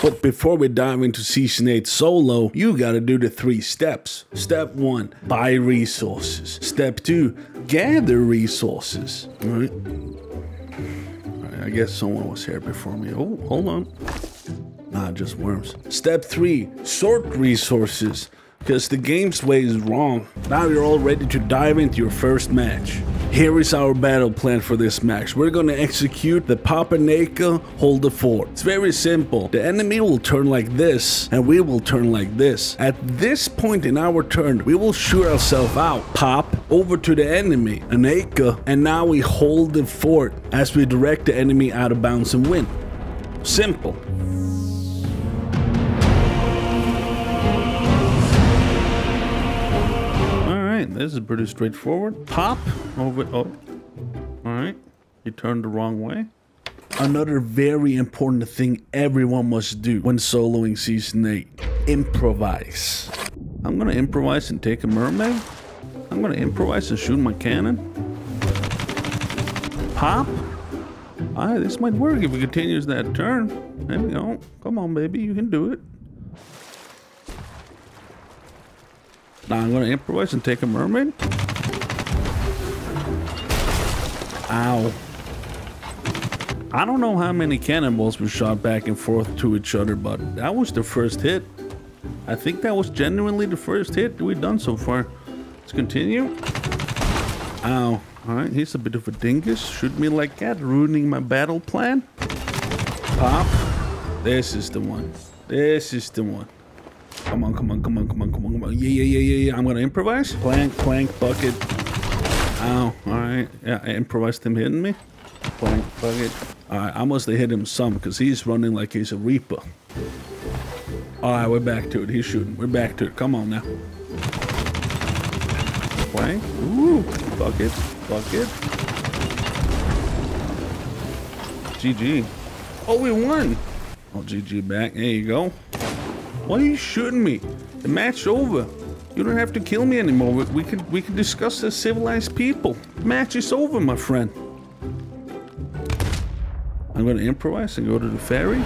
But before we dive into 8 solo, you gotta do the three steps. Step 1, buy resources. Step 2, gather resources. Alright. Alright, I guess someone was here before me. Oh, hold on. Nah, just worms. Step 3, sort resources. Because the game's way is wrong. Now you're all ready to dive into your first match. Here is our battle plan for this match. We're gonna execute the Papaneka hold the fort. It's very simple. The enemy will turn like this, and we will turn like this. At this point in our turn, we will shoot ourselves out. Pop over to the enemy, Aneka, and now we hold the fort as we direct the enemy out of bounds and win. Simple. This is pretty straightforward. Pop over. Oh. Alright. You turned the wrong way. Another very important thing everyone must do when soloing Season 8 improvise. I'm gonna improvise and take a mermaid. I'm gonna improvise and shoot my cannon. Pop. Alright, this might work if it continues that turn. There we go. Come on, baby, you can do it. Now I'm gonna improvise and take a mermaid. Ow. I don't know how many cannonballs we shot back and forth to each other, but that was the first hit. I think that was genuinely the first hit we've done so far. Let's continue. Ow. Alright, he's a bit of a dingus. Shoot me like that, ruining my battle plan. Pop. This is the one. This is the one. Come on, come on, come on, come on, come on, come on. Yeah, yeah, yeah, yeah, yeah. I'm gonna improvise. Plank, plank, bucket. Ow. Alright. Yeah, I improvised him hitting me. Plank, bucket. Alright, I must have hit him some because he's running like he's a reaper. Alright, we're back to it. He's shooting. We're back to it. Come on now. Plank. Ooh. Bucket. Bucket. GG. Oh, we won. Oh, GG back. There you go. Why are you shooting me? The match over. You don't have to kill me anymore. We, we could we could discuss as civilized people. The match is over, my friend. I'm gonna improvise and go to the ferry.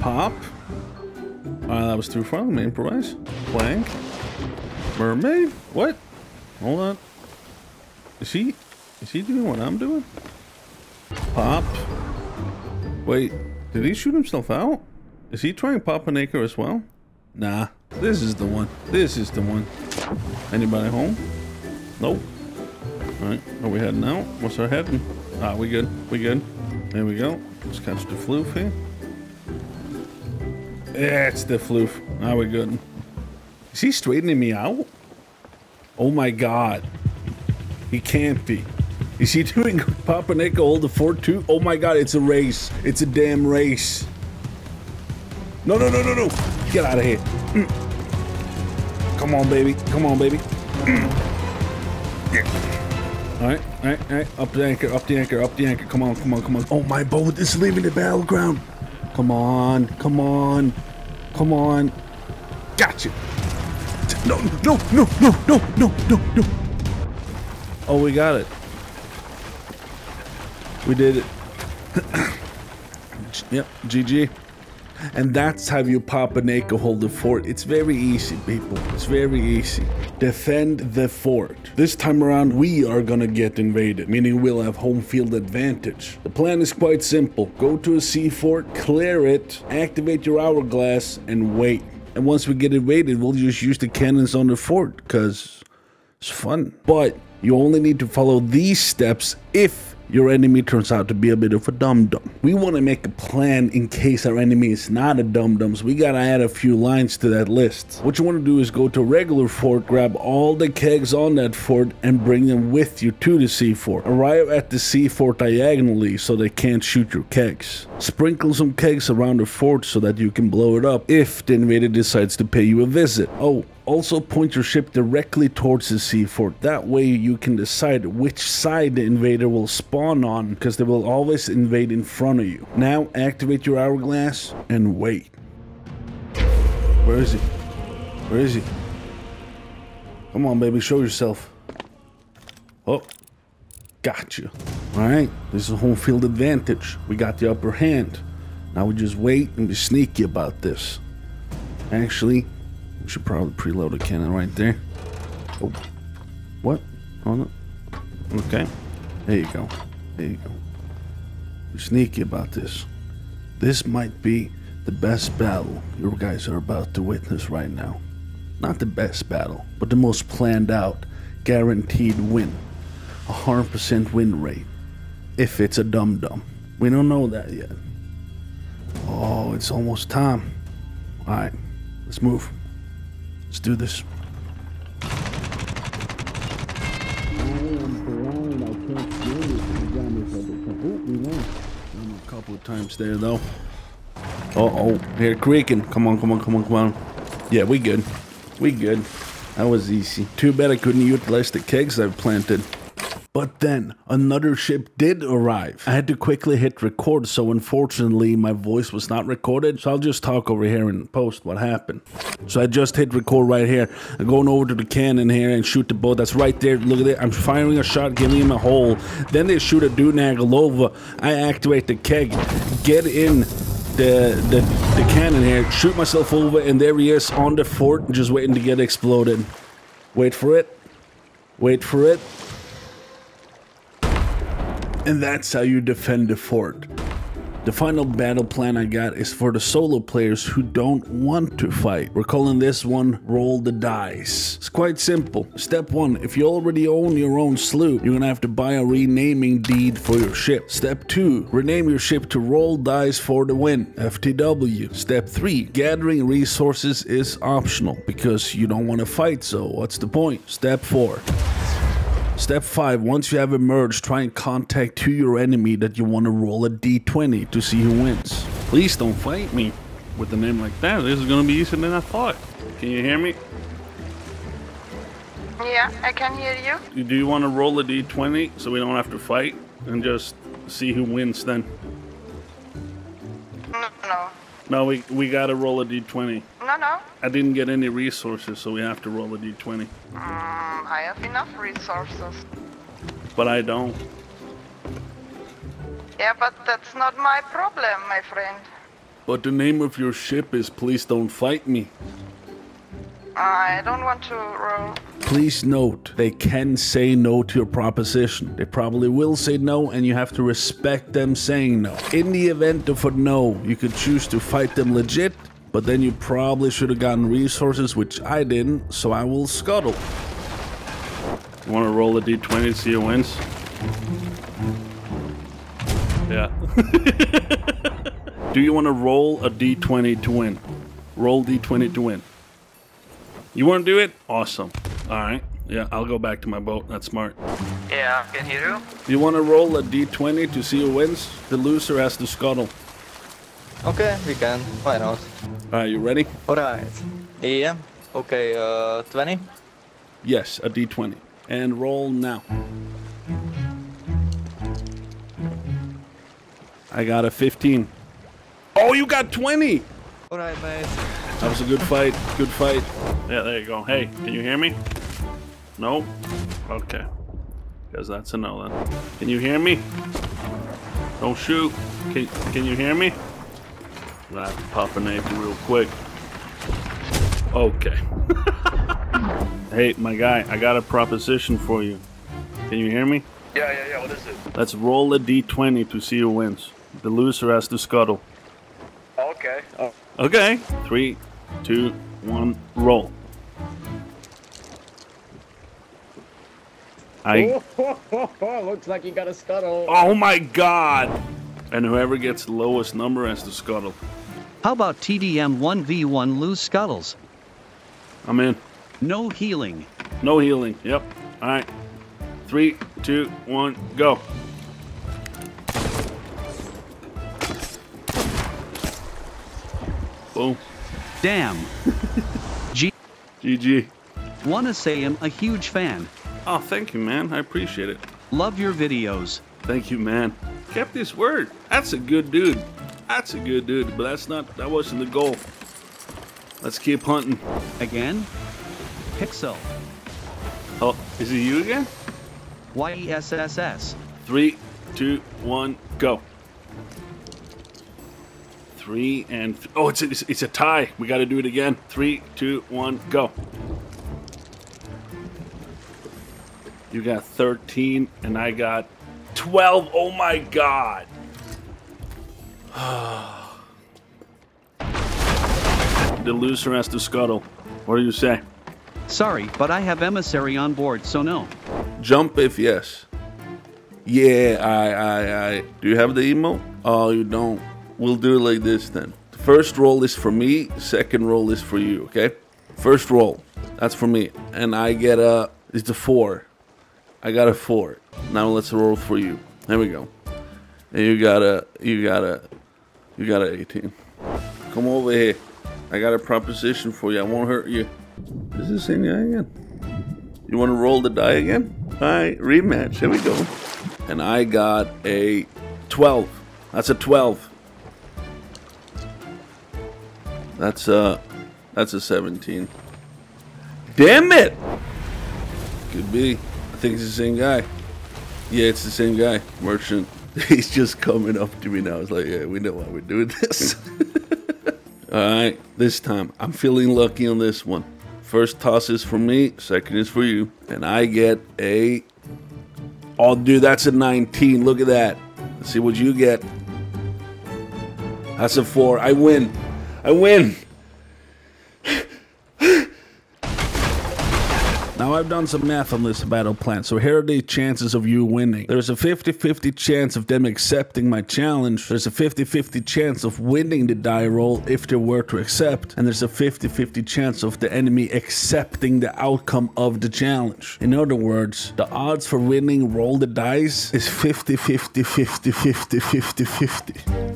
Pop. Uh, that was too far. Let me improvise. Plank. Mermaid? What? Hold on. Is he is he doing what I'm doing? Pop. Wait, did he shoot himself out? Is he trying Papaneka as well? Nah, this is the one. This is the one. Anybody home? Nope. Alright, are we heading out? What's our heading? Ah, we good. We good. There we go. Let's catch the floof here. Yeah, it's the floof. Ah, we good. Is he straightening me out? Oh my god. He can't be. Is he doing Papaneka hold the fort too? Oh my god, it's a race. It's a damn race. No, no, no, no, no. Get out of here. Mm. Come on, baby. Come on, baby. Mm. Yeah. All right, all right, all right. Up the anchor, up the anchor, up the anchor. Come on, come on, come on. Oh, my boat is leaving the battleground. Come on, come on, come on. Gotcha. No, no, no, no, no, no, no, no. Oh, we got it. We did it. yep, GG. And that's how you Papaneka hold the fort. It's very easy, people. It's very easy. Defend the fort. This time around, we are gonna get invaded, meaning we'll have home field advantage. The plan is quite simple. Go to a sea fort, clear it, activate your hourglass, and wait. And once we get invaded, we'll just use the cannons on the fort, because it's fun. But you only need to follow these steps if your enemy turns out to be a bit of a dum-dum. We want to make a plan in case our enemy is not a dum-dum, so we gotta add a few lines to that list. What you want to do is go to regular fort, grab all the kegs on that fort, and bring them with you to the sea fort. Arrive at the sea fort diagonally so they can't shoot your kegs. Sprinkle some kegs around the fort so that you can blow it up if the invader decides to pay you a visit. Oh, also point your ship directly towards the sea fort. That way you can decide which side the invader will spawn on because they will always invade in front of you. Now activate your hourglass and wait. Where is he? Where is he? Come on baby, show yourself. Oh, got you. All right, this is a home field advantage. We got the upper hand. Now we just wait and be sneaky about this. Actually, we should probably preload a cannon right there. Oh, what? Oh no. Okay, there you go. There you go. Be sneaky about this. This might be the best battle you guys are about to witness right now. Not the best battle, but the most planned out, guaranteed win. A 100% win rate. If it's a dum dum. We don't know that yet. Oh, it's almost time. Alright, let's move. Let's do this. A couple of times there though. Uh oh, here creaking. Come on, come on, come on, come on. Yeah, we good. We good. That was easy. Too bad I couldn't utilize the kegs I've planted. But then another ship did arrive. I had to quickly hit record, so unfortunately my voice was not recorded. So I'll just talk over here and post what happened. So I just hit record right here. I'm going over to the cannon here and shoot the boat that's right there. Look at it. I'm firing a shot, giving him a hole. Then they shoot a Dunagel over. I activate the keg, get in the, the the cannon here, shoot myself over, and there he is on the fort, just waiting to get exploded. Wait for it. Wait for it. And that's how you defend the fort. The final battle plan I got is for the solo players who don't want to fight. We're calling this one Roll the Dice. It's quite simple. Step 1, if you already own your own sloop, you're gonna have to buy a renaming deed for your ship. Step 2, rename your ship to Roll Dice for the Win, FTW. Step 3, gathering resources is optional because you don't want to fight, so what's the point? Step 4, Step 5. Once you have emerged, try and contact to your enemy that you want to roll a d20 to see who wins. Please don't fight me with a name like that. This is going to be easier than I thought. Can you hear me? Yeah, I can hear you. Do you want to roll a d20 so we don't have to fight and just see who wins then? No, no. No, we, we got to roll a d20. No, no. I didn't get any resources, so we have to roll a d20. Mm, I have enough resources. But I don't. Yeah, but that's not my problem, my friend. But the name of your ship is Please Don't Fight Me. I don't want to roll. Please note, they can say no to your proposition. They probably will say no, and you have to respect them saying no. In the event of a no, you could choose to fight them legit, but then you probably should have gotten resources, which I didn't, so I will scuttle. You want to roll a d20 to see who wins? Yeah. Do you want to roll a d20 to win? Roll d20 to win. You want to do it? Awesome. All right. Yeah, I'll go back to my boat. That's smart. Yeah, I can hear you. You want to roll a d20 to see who wins? The loser has to scuttle. Okay, we can. Why not? All right, you ready? Alright. Yeah. Okay, uh, 20? Yes, a d20. And roll now. I got a 15. Oh, you got 20! Alright, mate. That was a good fight. Good fight. Yeah, there you go. Hey, can you hear me? No? Okay. Because that's a no then. Can you hear me? Don't shoot. Can, can you hear me? I'm gonna have to pop a name real quick. Okay. hey, my guy, I got a proposition for you. Can you hear me? Yeah, yeah, yeah. What is it? Let's roll a d20 to see who wins. The loser has to scuttle. Okay. Oh. Okay. Three, two, one, roll. I. Looks like you got a scuttle. Oh my god! And whoever gets the lowest number has to scuttle. How about TDM 1v1 lose scuttles? I'm in. No healing. No healing. Yep. Alright. Three, two, one, go. Boom. Damn. G. GG. Wanna say I'm a huge fan. Oh, thank you, man. I appreciate it. Love your videos. Thank you, man. Kept his word. That's a good dude. That's a good dude, but that's not, that wasn't the goal. Let's keep hunting. Again? Pixel. Oh, is it you again? YESSS. Three, two, one, go. Three and th- oh, it's a, it's, it's a tie. We got to do it again. Three, two, one, go. You got 13 and I got 12. Oh my god. the loser has to scuttle. What do you say? Sorry, but I have emissary on board, so no. Jump if yes. Yeah, I, I, I. Do you have the emo? Oh, you don't. We'll do it like this then. The first roll is for me. Second roll is for you. Okay. First roll. That's for me, and I get a. It's a four. I got a four. Now let's roll for you. There we go. And you got a. You got a. You got a 18. Come over here. I got a proposition for you. I won't hurt you. Is this in guy again? You want to roll the die again? All right, rematch. Here we go. And I got a 12. That's a 12. That's a that's a 17. Damn it! Could be. I think it's the same guy. Yeah, it's the same guy. Merchant. He's just coming up to me now. It's like, yeah, we know why we're doing this. All right, this time I'm feeling lucky on this one. First toss is for me, second is for you, and I get a. Oh, dude, that's a 19. Look at that. Let's see what you get. That's a four. I win. I win. Now I've done some math on this battle plan, so here are the chances of you winning. There's a 50-50 chance of them accepting my challenge. There's a 50-50 chance of winning the die roll if they were to accept. And there's a 50-50 chance of the enemy accepting the outcome of the challenge. In other words, the odds for winning roll the dice is 50-50, 50-50, 50-50.